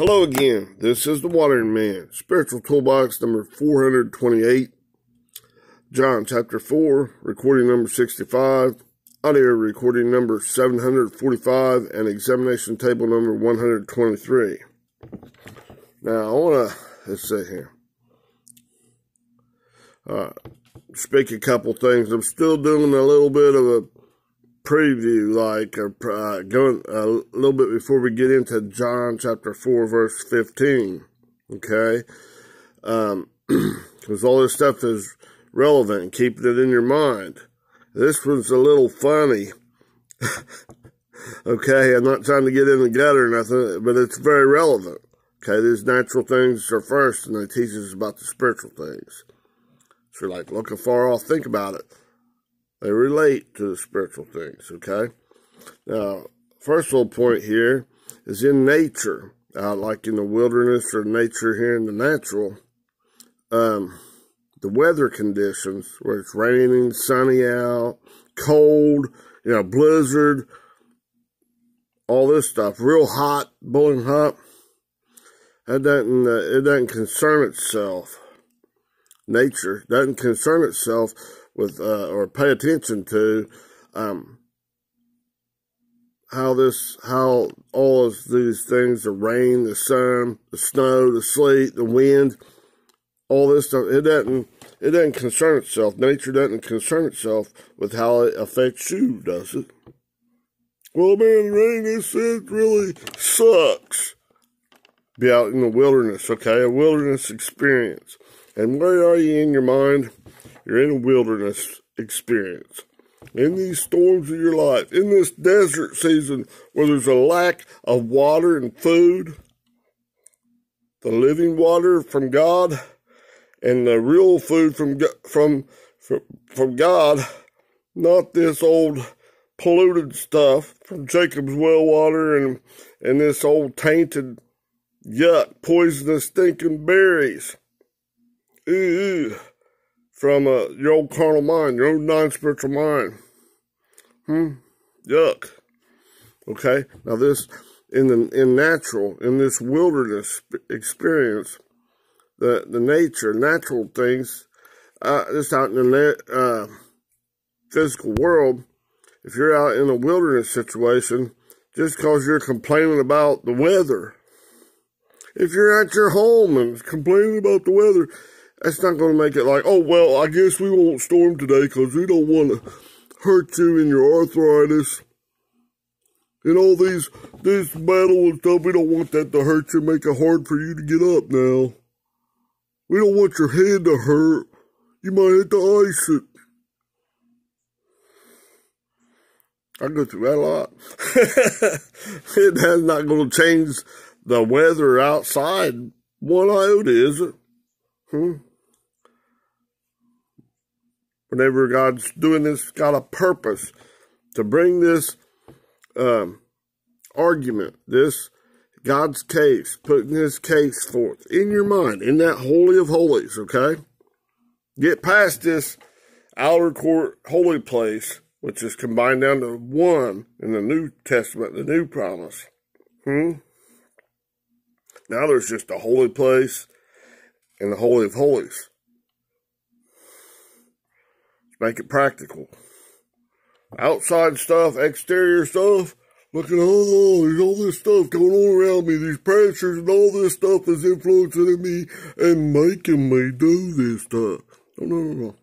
Hello again. This is the Watering Man, Spiritual Toolbox number 428, John chapter 4, recording number 65, audio recording number 745, and examination table number 123. Now, I want to, let's see here, uh, speak a couple things. I'm still doing a little bit of a preview, like uh, going a little bit before we get into John chapter 4, verse 15. Okay? Because um, all this stuff is relevant, keeping it in your mind. This was a little funny. okay, I'm not trying to get in the gutter or nothing, but it's very relevant. Okay, these natural things are first, and they teach us about the spiritual things. So, you're like, looking far off, think about it. They relate to the spiritual things, okay? Now, first little point here is in nature, uh, like in the wilderness or nature here in the natural, um, the weather conditions, where it's raining, sunny out, cold, you know, blizzard, all this stuff, real hot, boiling hot, it doesn't, uh, it doesn't concern itself. Nature doesn't concern itself with uh, or pay attention to um, how this how all of these things the rain the sun the snow the sleet the wind all this stuff it doesn't it doesn't concern itself. Nature doesn't concern itself with how it affects you does it? Well man rain this it really sucks. Be out in the wilderness okay? A wilderness experience. And where are you in your mind you're in a wilderness experience. In these storms of your life, in this desert season where there's a lack of water and food, the living water from God and the real food from from from, from God, not this old polluted stuff from Jacob's well water and and this old tainted yuck, poisonous stinking berries. Ooh from uh, your old carnal mind, your old non-spiritual mind. Hmm. Yuck. Okay. Now this, in the in natural, in this wilderness experience, the the nature, natural things, uh, just out in the uh, physical world, if you're out in a wilderness situation, just because you're complaining about the weather, if you're at your home and complaining about the weather, that's not going to make it like, oh, well, I guess we won't storm today because we don't want to hurt you in your arthritis. And all these, this battle and stuff, we don't want that to hurt you, make it hard for you to get up now. We don't want your head to hurt. You might have to ice it. I go through that a lot. it has not going to change the weather outside one iota, is it? Hmm? Whenever God's doing this, got a purpose to bring this um, argument, this God's case, putting his case forth in your mind, in that holy of holies, okay? Get past this outer court holy place, which is combined down to one in the New Testament, the new promise. Hmm? Now there's just a holy place and the holy of holies. Make it practical. Outside stuff, exterior stuff, looking, oh, there's all this stuff going on around me. These pressures and all this stuff is influencing me and making me do this stuff. No, no, no, no.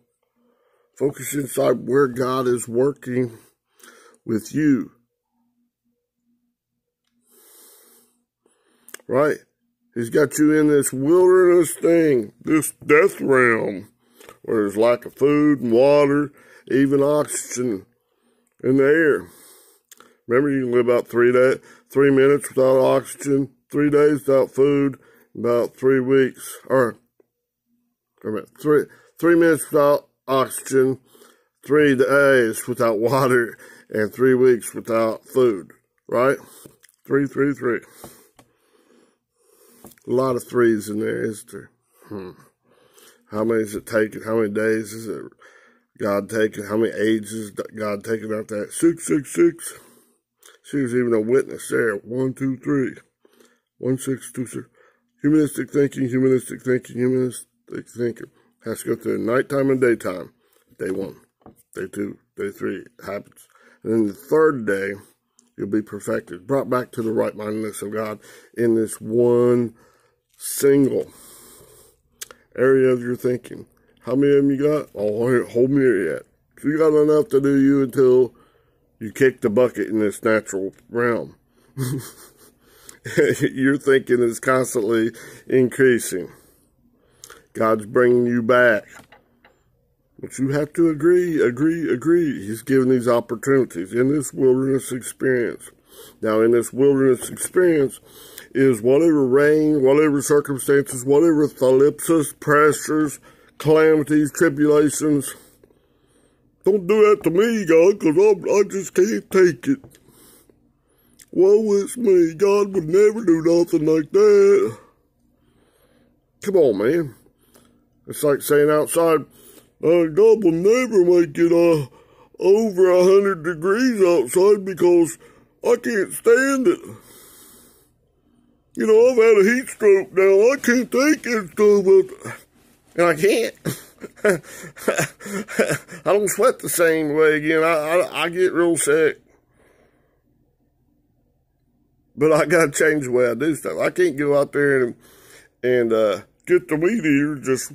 Focus inside where God is working with you. Right? He's got you in this wilderness thing, this death realm where there's lack of food and water, even oxygen in the air. Remember, you can live about three day, three minutes without oxygen, three days without food, about three weeks, or three three minutes without oxygen, three days without water, and three weeks without food. Right? Three, three, three. A lot of threes in there, is there? Hmm. How many is it taking? How many days is it God taking? How many ages God taking out that? Six, six, six. She was even a witness there. One, two, three. 1626. Humanistic thinking, humanistic thinking, humanistic thinking. Has to go through nighttime and daytime. Day one, day two, day three happens. And then the third day, you'll be perfected, brought back to the right mindedness of God in this one single area of your thinking. How many of them you got? Oh, hold me yet. So you got enough to do you until you kick the bucket in this natural realm. your thinking is constantly increasing. God's bringing you back. But you have to agree, agree, agree. He's given these opportunities in this wilderness experience. Now, in this wilderness experience is whatever rain, whatever circumstances, whatever thalipsis, pressures, calamities, tribulations. Don't do that to me, God, because I just can't take it. Woe is me. God would never do nothing like that. Come on, man. It's like saying outside, uh, God will never make it uh, over a hundred degrees outside because I can't stand it. You know, I've had a heat stroke now. I can't take it stuff, and I can't. I don't sweat the same way again. I, I, I get real sick. But I got to change the way I do stuff. I can't go out there and and uh, get the weed eater just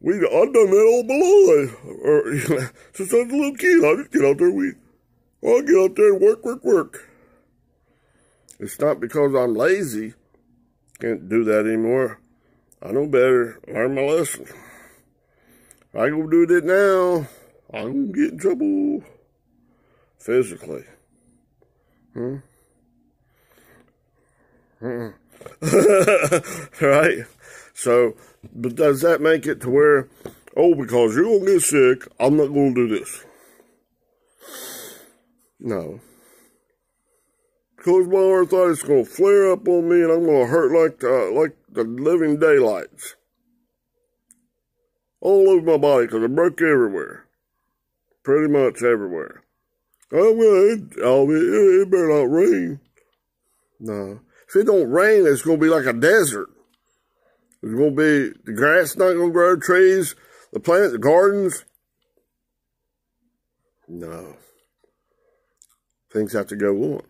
we I've done that all my life. Or you know, since I was a little kid, I just get out there weed. I get out there and work, work, work. It's not because I'm lazy. Can't do that anymore. I know better. Learn my lesson. If I go do that now, I'm gonna get in trouble physically. Hmm. Hmm. right? So, but does that make it to where, oh, because you're going to get sick, I'm not going to do this? No. Because my arthritis is going to flare up on me and I'm going to hurt like the, like the living daylights. All over my body because it broke everywhere. Pretty much everywhere. Oh, well, it, oh, it, it better not rain. No. If it don't rain, it's going to be like a desert. It's going to be, the grass not going to grow, trees, the plant, the gardens. No. Things have to go on.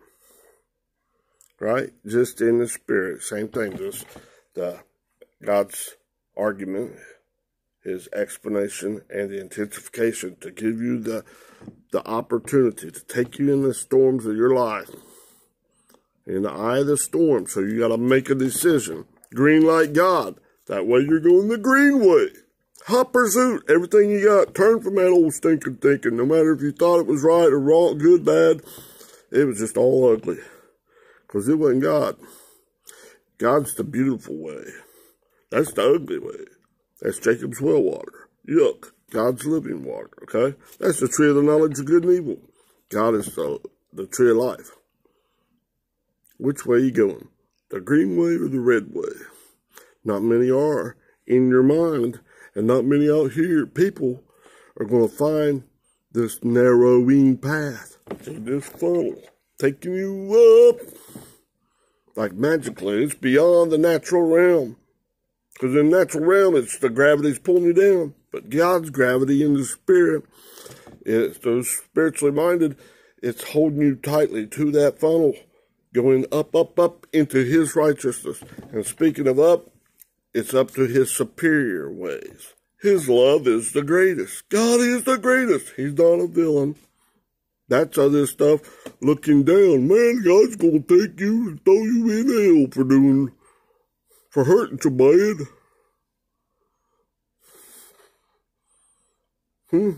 Right? Just in the spirit. Same thing. Just the God's argument, his explanation, and the intensification to give you the the opportunity to take you in the storms of your life. In the eye of the storm. So you gotta make a decision. Green light God. That way you're going the green way. Hot pursuit. Everything you got. Turn from that old stinking thinking. No matter if you thought it was right or wrong, good, bad. It was just all ugly. Because it wasn't God. God's the beautiful way. That's the ugly way. That's Jacob's well water. Yuck. God's living water, okay? That's the tree of the knowledge of good and evil. God is the, the tree of life. Which way you going? The green way or the red way? Not many are in your mind, and not many out here people are going to find this narrowing path to this funnel taking you up like magically. It's beyond the natural realm. Because in natural realm, it's the gravity's pulling you down. But God's gravity in the spirit, it's those spiritually minded, it's holding you tightly to that funnel, going up, up, up into His righteousness. And speaking of up, it's up to His superior ways. His love is the greatest. God is the greatest. He's not a villain. That's other stuff looking down. Man, God's gonna take you and throw you in hell for doing, for hurting so bad. Hmm.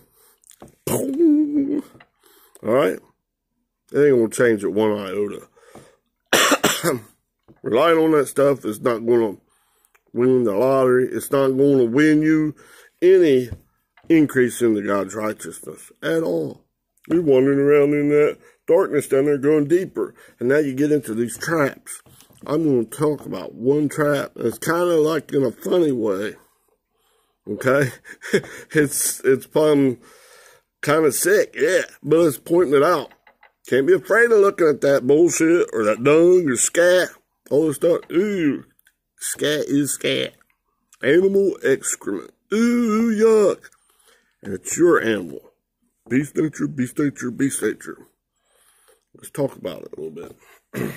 All right. It ain't gonna change it one iota. Relying on that stuff is not gonna win the lottery. It's not gonna win you any increase in the God's righteousness at all. You're wandering around in that darkness down there going deeper. And now you get into these traps. I'm going to talk about one trap. It's kind of like in a funny way. Okay? it's, it's fun, kind of sick, yeah, but it's pointing it out. Can't be afraid of looking at that bullshit or that dung or scat All this stuff. Ooh, scat is scat. Animal excrement. Ooh, yuck. And it's your animal. Beast nature, beast nature, beast nature. Let's talk about it a little bit.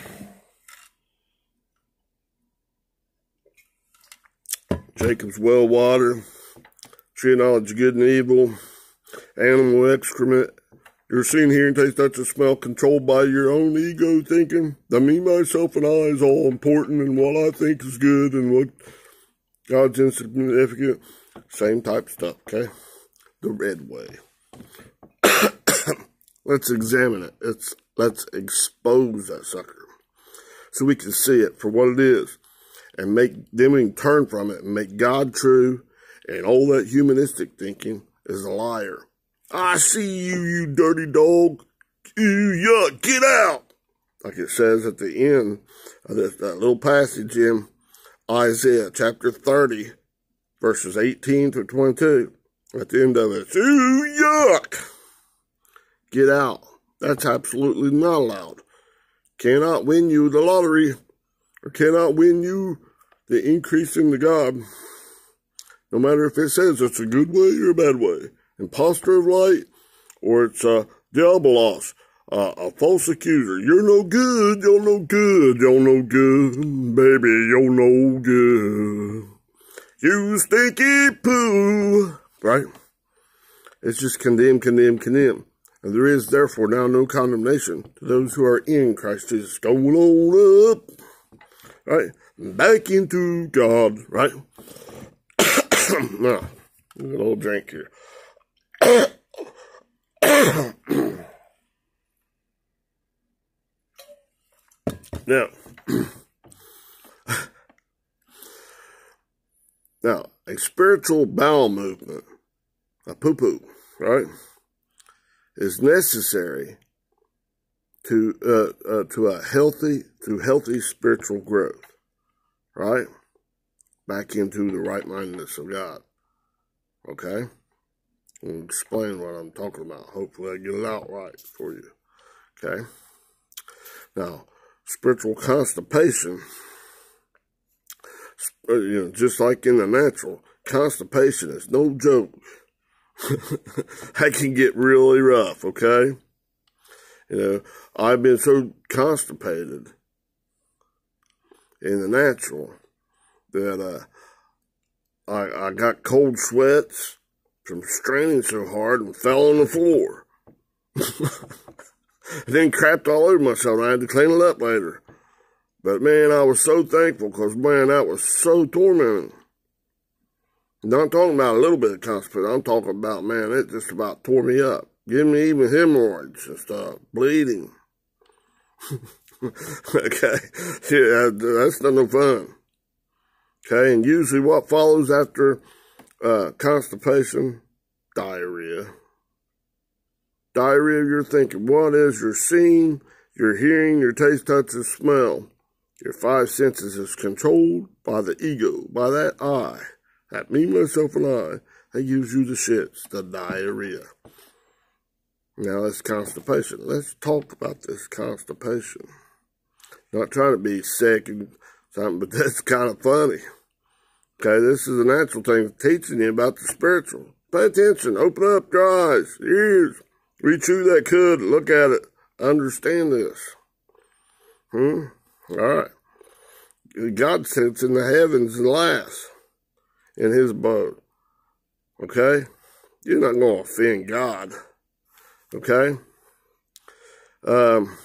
Jacob's well water, tree of knowledge good and evil, animal excrement. You're seen, hearing, taste, touch, and smell controlled by your own ego thinking. The me, myself, and I is all important and what I think is good and what God's insignificant. Same type stuff, okay? The red way. Let's examine it. Let's, let's expose that sucker so we can see it for what it is and make them turn from it and make God true and all that humanistic thinking is a liar. I see you, you dirty dog. You yuck, get out. Like it says at the end of this, that little passage in Isaiah chapter 30, verses 18 to 22. At the end of it, ooh, yuck. Get out. That's absolutely not allowed. Cannot win you the lottery or cannot win you the increase in the God. No matter if it says it's a good way or a bad way. Imposter of light or it's a diabolos, a false accuser. You're no good, you're no good, you're no good, baby, you're no good. You stinky poo, right? It's just condemn, condemn, condemn. And there is therefore now no condemnation to those who are in Christ Jesus. Going on up, right? Back into God, right? now, a little drink here. now, now, a spiritual bowel movement, a poo poo, right, is necessary to uh, uh, to a healthy to healthy spiritual growth, right? Back into the right mindedness of God. Okay? I'll explain what I'm talking about. Hopefully I get it out right for you. Okay? Now, spiritual constipation, uh, you know, just like in the natural, constipation is no joke. that can get really rough, okay? You know, I've been so constipated in the natural that uh, I, I got cold sweats from straining so hard and fell on the floor. then crapped all over myself. I had to clean it up later. But man, I was so thankful because man, that was so tormenting. Not talking about a little bit of constipation. I'm talking about, man, it just about tore me up. Give me even hemorrhoids and stuff, bleeding. okay, yeah, that's not no fun. Okay, and usually what follows after uh, constipation, diarrhea. Diarrhea, you're thinking, what is your seeing, your hearing, your taste, touch, and smell? Your five senses is controlled by the ego, by that I, that me, myself, and I, that gives you the shits, the diarrhea. Now it's constipation. Let's talk about this constipation. Not trying to be sick and something, but that's kind of funny. Okay, this is a natural thing teaching you about the spiritual. Pay attention. Open up your eyes, ears. Reach through that cud. Look at it. Understand this. Hmm? All right. God sits in the heavens and laughs in his boat. Okay? You're not going to offend God. Okay? Um,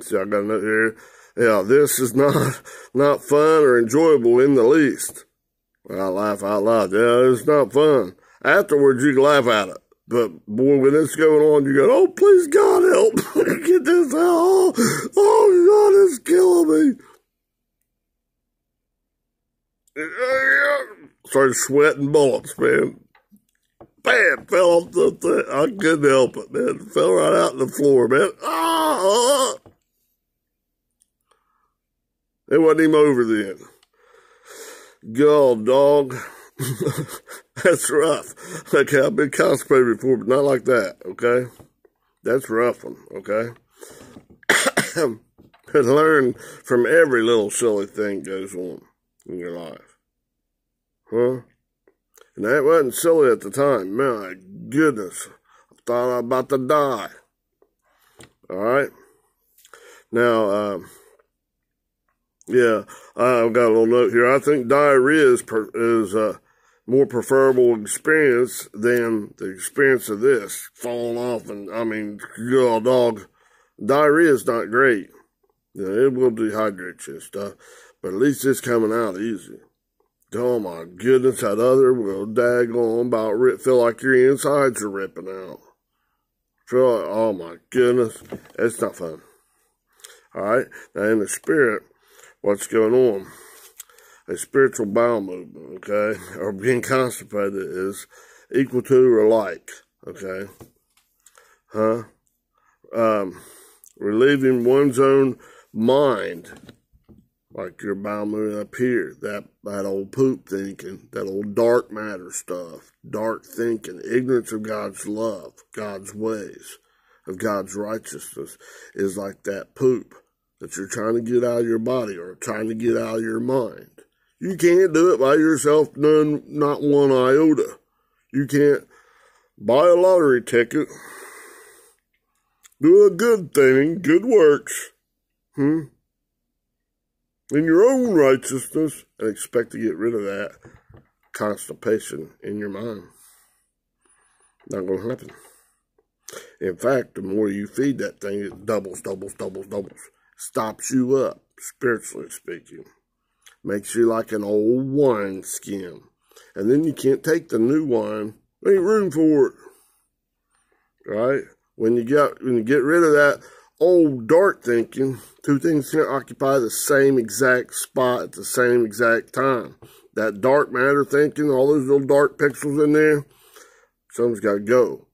see, I got another here. Yeah, this is not, not fun or enjoyable in the least. I laugh out loud. Yeah, it's not fun. Afterwards, you can laugh at it. But boy, when it's going on, you go, oh, please God help. Get this out. Oh, oh, God it's killing me. Started sweating bullets, man. Bam, fell off the thing. I couldn't help it, man. Fell right out on the floor, man. Ah! It wasn't even over then. God, dog. That's rough. Okay, I've been constipated before, but not like that, okay? That's rough one, okay? and learn from every little silly thing goes on in your life. Huh? And that wasn't silly at the time. My goodness. I thought I was about to die. All right. Now, um, yeah, I've got a little note here. I think diarrhea is, per, is a more preferable experience than the experience of this falling off. And I mean, good dog, diarrhea is not great. It will dehydrate you and stuff, but at least it's coming out easy. Oh my goodness, that other will dag on about rip, feel like your insides are ripping out. Feel like, oh my goodness, it's not fun. All right, now in the spirit, what's going on? A spiritual bowel movement, okay, or being constipated is equal to or like, okay, huh? Um, relieving one's own mind like your moving up here, that, that old poop thinking, that old dark matter stuff, dark thinking, ignorance of God's love, God's ways, of God's righteousness is like that poop that you're trying to get out of your body or trying to get out of your mind. You can't do it by yourself, none, not one iota. You can't buy a lottery ticket, do a good thing, good works, hmm? In your own righteousness and expect to get rid of that constipation in your mind. Not going to happen. In fact, the more you feed that thing, it doubles, doubles, doubles, doubles. Stops you up, spiritually speaking. Makes you like an old wine skin. And then you can't take the new wine. There ain't room for it. Right? When you get when you get rid of that old dark thinking, two things can't occupy the same exact spot at the same exact time. That dark matter thinking, all those little dark pixels in there, something's got to go.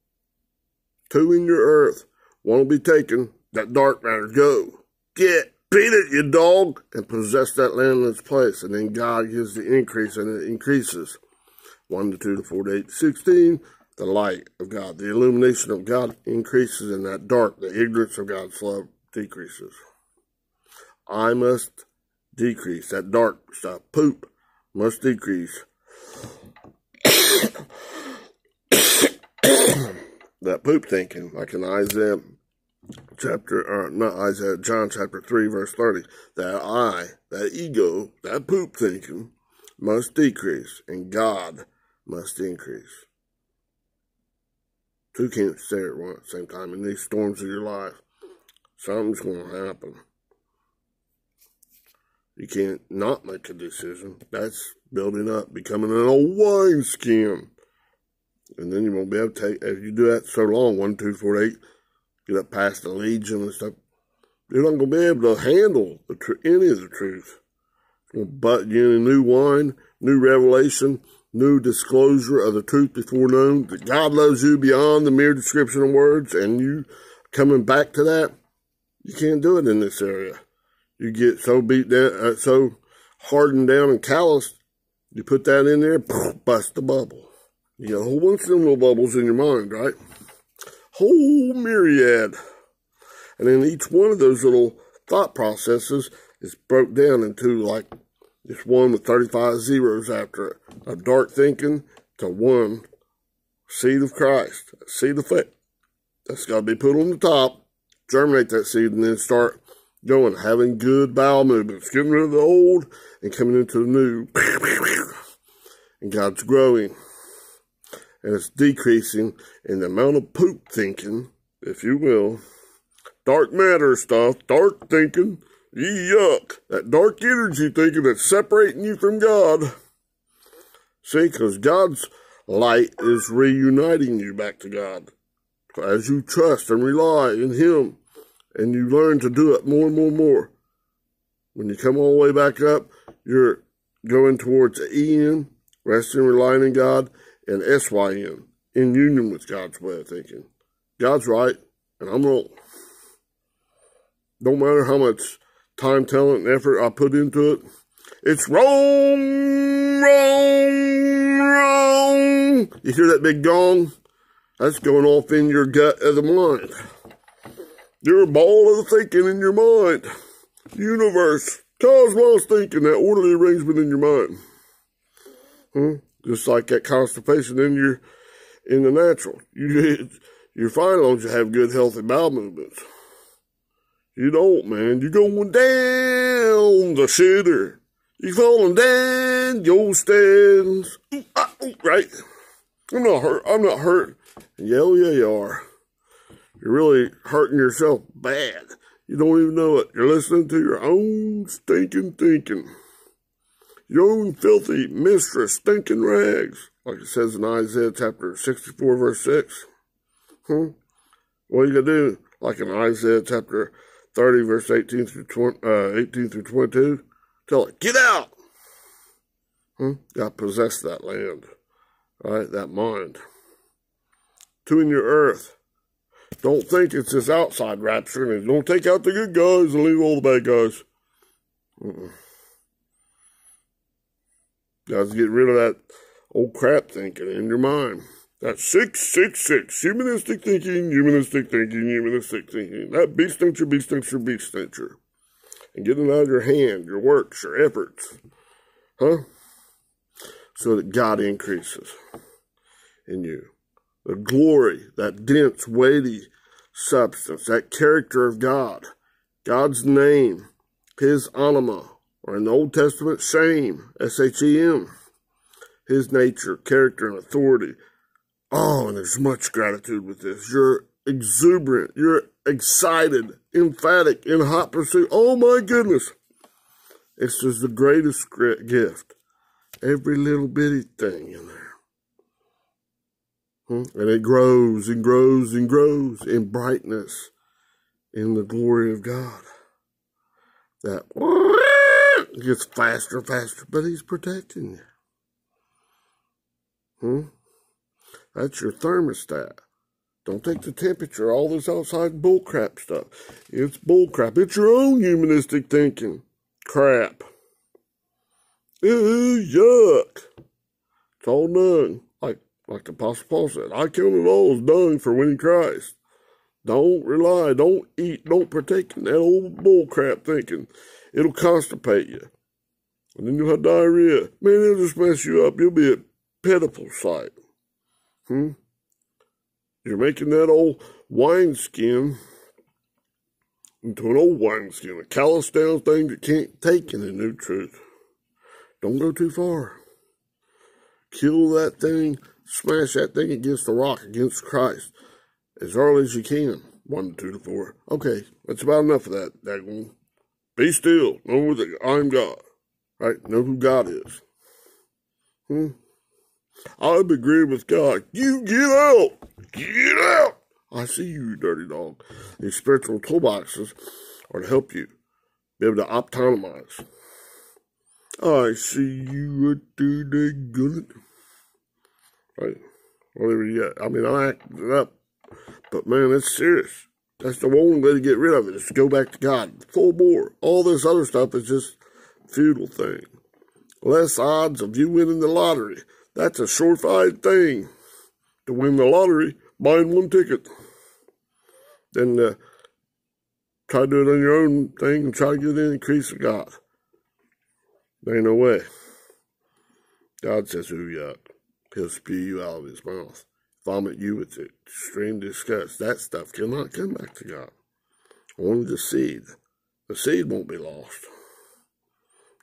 Two in your earth, one will be taken, that dark matter go. Get, beat it, you dog, and possess that land in its place. And then God gives the increase, and it increases. 1 to 2 to 4 to 8 to 16, the light of God, the illumination of God increases in that dark, the ignorance of God's love decreases. I must decrease. That dark stuff, poop, must decrease. that poop thinking, like in Isaiah chapter, or not Isaiah, John chapter 3, verse 30, that I, that ego, that poop thinking, must decrease, and God must increase. Two can't stare at one at the same time in these storms of your life. Something's going to happen. You can't not make a decision. That's building up, becoming an old wine skin. And then you won't be able to take, if you do that so long, one, two, four, eight, get up past the legion and stuff, you're not going to be able to handle the tr- any of the truth. It's going to butt you in new wine, new revelation, new disclosure of the truth before known, that God loves you beyond the mere description of words, and you coming back to that, you can't do it in this area. You get so beat down, uh, so hardened down and calloused, you put that in there, bust the bubble. You got a whole bunch of little bubbles in your mind, right? Whole myriad. And then each one of those little thought processes is broke down into like this one with 35 zeros after it. A dark thinking to one seed of Christ, seed of faith. That's got to be put on the top, germinate that seed, and then start going, having good bowel movements, getting rid of the old and coming into the new. And God's growing. And it's decreasing in the amount of poop thinking, if you will. Dark matter stuff, dark thinking, Yuck. That dark energy thinking that's separating you from God. See, because God's light is reuniting you back to God. As you trust and rely in Him, and you learn to do it more and more and more. When you come all the way back up, you're going towards EN, resting relying in God, and SYN, in union with God's way of thinking. God's right, and I'm wrong. Don't matter how much time, talent, and effort I put into it. It's wrong, wrong, wrong. You hear that big gong? That's going off in your gut of the mind. You're ball of thinking in your mind. universe, cosmos thinking, that orderly arrangement in your mind. Hmm? Just like that constipation in your in the natural. You as you have good healthy bowel movements. You don't, man. You're going down the shitter. You're falling down your stairs. Ah, right? I'm not hurt. I'm not hurt. Yeah, oh, yeah, you are. You're really hurting yourself bad. You don't even know it. You're listening to your own stinking thinking. Your own filthy mistress stinking rags. Like it says in Isaiah chapter 64, verse 6. Hmm? What are you going to do? Like in Isaiah chapter 30, verse 18 through, 20, uh, 18 through 22? Tell it, get out! Hmm? God possess that land. Right? That mind. Two in your earth. Don't think it's this outside rapture and don't take out the good guys and leave all the bad guys. Mm-mm. Guys, get rid of that old crap thinking in your mind. That 666, humanistic thinking, humanistic thinking, humanistic thinking. That beast tincture, beast tincture, beast tincture. And get it out of your hand, your works, your efforts. Huh? So that God increases in you. The glory, that dense, weighty substance, that character of God, God's name, His onoma, or in the Old Testament, shame, S-H-E-M, His nature, character, and authority, Oh, and there's much gratitude with this. You're exuberant. You're excited, emphatic, in hot pursuit. Oh my goodness. It's just the greatest gift. Every little bitty thing in there. Hmm? And it grows and grows and grows in brightness, in the glory of God. That gets faster and faster, but He's protecting you. Hmm? That's your thermostat. Don't take the temperature, all this outside bullcrap stuff. It's bullcrap. It's your own humanistic thinking. Crap. Ew, yuck. It's all done. Like like the Apostle Paul said, I count it all as done for winning Christ. Don't rely, don't eat, don't partake in that old bullcrap thinking. It'll constipate you. And then you'll have diarrhea. Man, it'll just mess you up. You'll be a pitiful sight. Hmm? You're making that old wineskin into an old wineskin, a callous down thing that can't take any new truth. Don't go too far. Kill that thing, smash that thing against the rock, against Christ, as early as you can. One, two, to four. Okay, that's about enough of that, daggone. Be still. Know that I'm God. Right? Know who God is. Hmm? I'm agreeing with God. You get out! Get out! I see you, dirty dog. These spiritual toolboxes are to help you be able to autonomize. I see you at the gun. Right? Whatever you got. I mean, I'm acting up. But man, it's serious. That's the only way to get rid of it is to go back to God. Full bore. All this other stuff is just futile thing. Less odds of you winning the lottery. That's a surefire thing to win the lottery, buying one ticket. Then uh, try to do it on your own thing and try to get an increase of God. There ain't no way. God says, ooh, yuck. He'll spew you out of his mouth. Vomit you with extreme disgust. That stuff cannot come back to God. Only the seed. The seed won't be lost.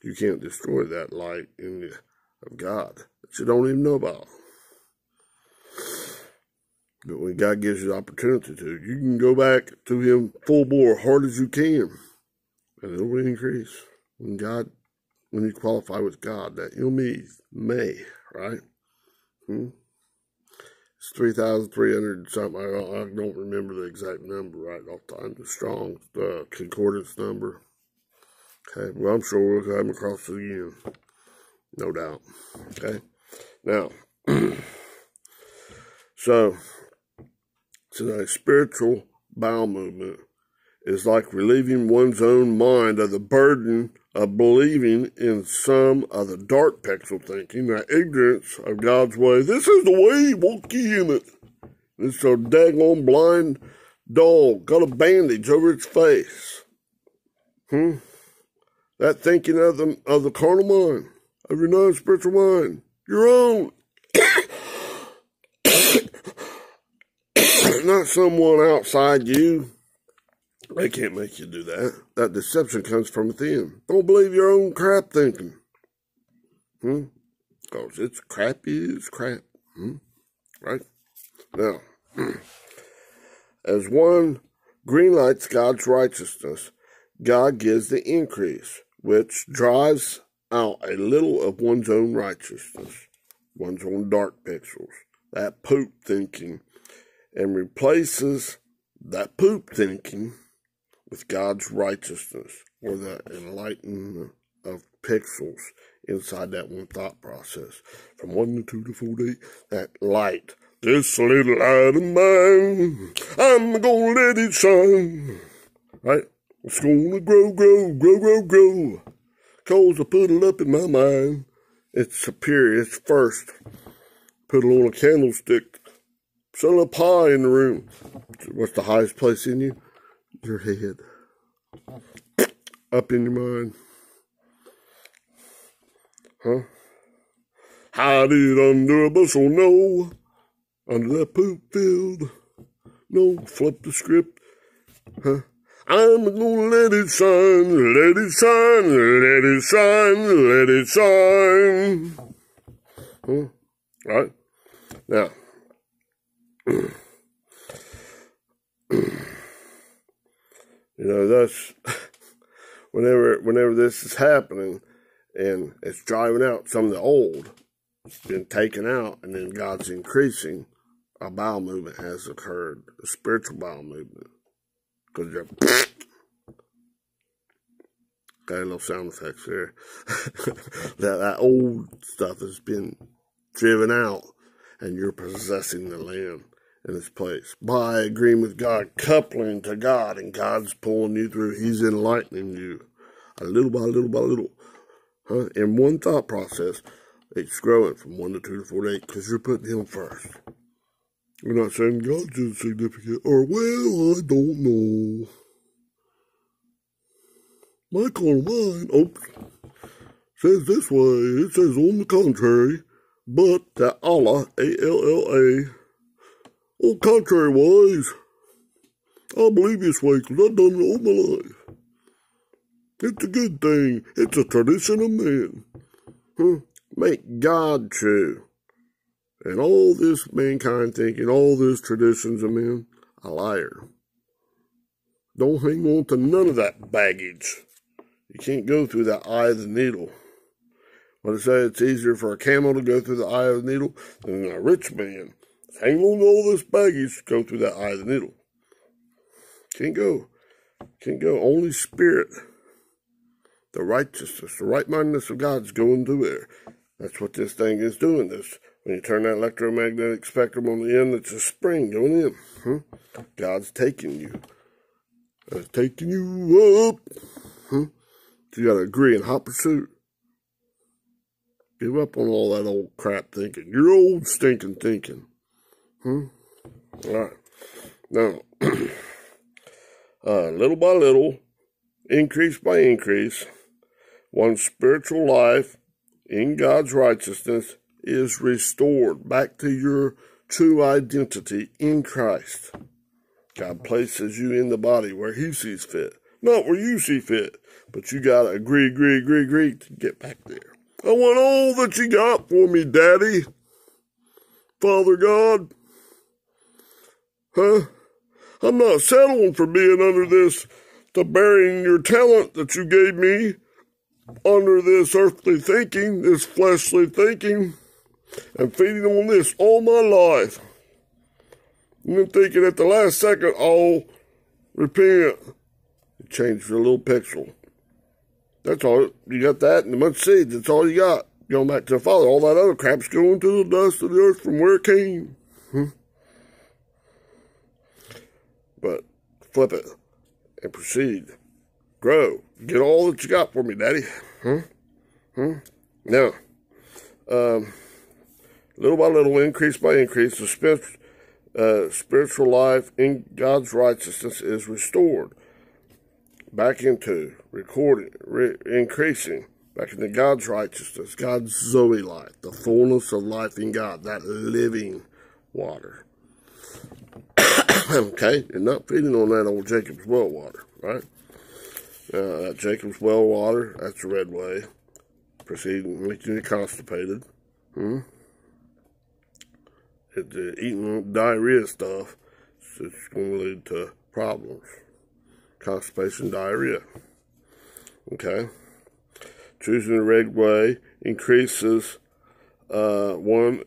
You can't destroy that light in the, of God that you don't even know about. But when God gives you the opportunity to, you can go back to Him full bore, hard as you can, and it'll increase. When God, when you qualify with God, that you'll meet May, right? Hmm? It's 3,300 something. I don't, I don't remember the exact number right off the time. The strong the concordance number. Okay, well, I'm sure we'll come across it again. No doubt. Okay. Now, so tonight, spiritual bowel movement is like relieving one's own mind of the burden of believing in some of the dark pixel thinking, that ignorance of God's way. This is the way, in it. It's a daggone blind dog, got a bandage over its face. Hmm? that thinking of the of the carnal mind, of your non-spiritual mind, your own. Not someone outside you. They can't make you do that. That deception comes from within. Don't believe your own crap thinking. Hmm? Because it's crappy as crap. Hmm? Right? Now, as one green lights God's righteousness, God gives the increase, which drives out a little of one's own righteousness, one's own dark pixels, that poop thinking, and replaces that poop thinking with God's righteousness or the enlightenment of pixels inside that one thought process. From one to two to four to eight, that light, this little light of mine, I'm gonna let it shine. Right? It's gonna grow, grow, grow, grow, grow. Cause I put it up in my mind. It's superior, it's first. Put it on a candlestick. Set up pie in the room. What's the highest place in you? Your head. Up in your mind. Huh? Hide it under a bushel, no. Under that poop field. No, flip the script. Huh? I'm gonna let it shine, let it shine, let it shine, let it shine. Hmm, huh? Right? Now, you know, that's whenever whenever this is happening and it's driving out some of the old, it's been taken out, and then God's increasing, a bowel movement has occurred, a spiritual bowel movement. Because you're got a little sound effects there. that that old stuff has been driven out, and you're possessing the land in its place by agreeing with God, coupling to God, and God's pulling you through. He's enlightening you, a little by little by little, huh? In one thought process, it's growing from one to two to four to eight because you're putting Him first. We're not saying God's insignificant, or well, I don't know. My carnal mind, oh, says this way. It says on the contrary, but that alla, A-L-L-A, on contrary wise, I believe this way because I've done it all my life. It's a good thing. It's a tradition of man. Huh? Make God true. And all this mankind thinking, all these traditions of men, a liar. Don't hang on to none of that baggage. You can't go through the eye of the needle. What I say, it's easier for a camel to go through the eye of the needle than a rich man. Hang on to all this baggage, to go through that eye of the needle. Can't go. Can't go. Only spirit, the righteousness, the right mindedness of God's going through there. That's what this thing is doing. This when you turn that electromagnetic spectrum on the end, it's a spring going in. Huh? God's taking you. Uh, taking you up. Huh? So you got to agree in hot pursuit. Give up on all that old crap thinking. Your old stinking thinking. Hmm? All right. Now, uh, little by little, increase by increase, one's spiritual life in God's righteousness is restored back to your true identity in Christ. God places you in the body where He sees fit, not where you see fit, but you gotta agree, agree, agree, agree to get back there. I want all that you got for me, Daddy. Father God. Huh? I'm not settling for being under this, to burying your talent that you gave me under this earthly thinking, this fleshly thinking, and feeding on this all my life. And then thinking at the last second, oh, repent. It changed your little pixel. That's all. You got that and the much seeds. That's all you got. Going back to the Father. All that other crap's going to the dust of the earth from where it came. Hmm? But flip it and proceed. Grow. Get all that you got for me, Daddy. Hmm? Hmm? Now, um, little by little, increase by increase, the spirit, uh, spiritual life in God's righteousness is restored. back into recording, re increasing, back into God's righteousness, God's Zoe life, the fullness of life in God, that living water. okay, and not feeding on that old Jacob's well water, right? Uh, that Jacob's well water, that's the red way. Proceeding, making you constipated. Hmm? It, uh, eating diarrhea stuff, it's going to lead to problems. Constipation, diarrhea. Okay? Choosing the red way increases uh, one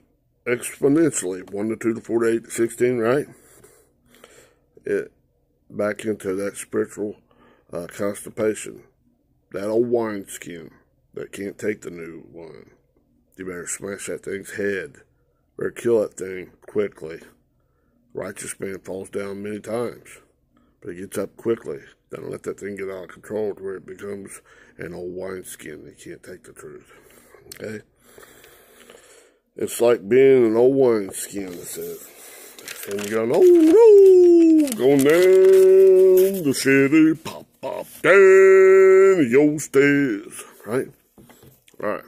exponentially, 1 to 2 to 4 to 8 to 16, right? It back into that spiritual uh, constipation. That old wine skin that can't take the new wine. You better smash that thing's head. Better kill that thing quickly. Righteous man falls down many times, but he gets up quickly. Don't let that thing get out of control to where it becomes an old wineskin. They can't take the truth. Okay? It's like being an old wineskin, it says. And you're going, oh no, going down the city, pop, pop, down your stairs, right? All right.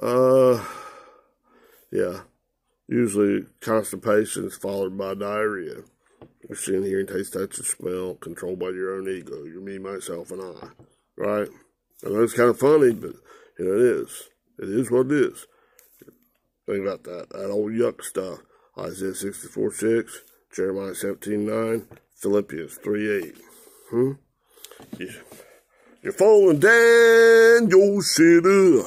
Uh, yeah. Usually constipation is followed by diarrhea. You're seeing, hearing, taste, touch, and smell, controlled by your own ego. You're me, myself, and I. Right? I know it's kind of funny, but you know, it is. It is what it is. Think about that. That old yuck stuff. Isaiah 64 6, Jeremiah 17 9, Philippians 3 8. Hmm? You're falling down your city.